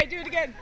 Okay, do it again.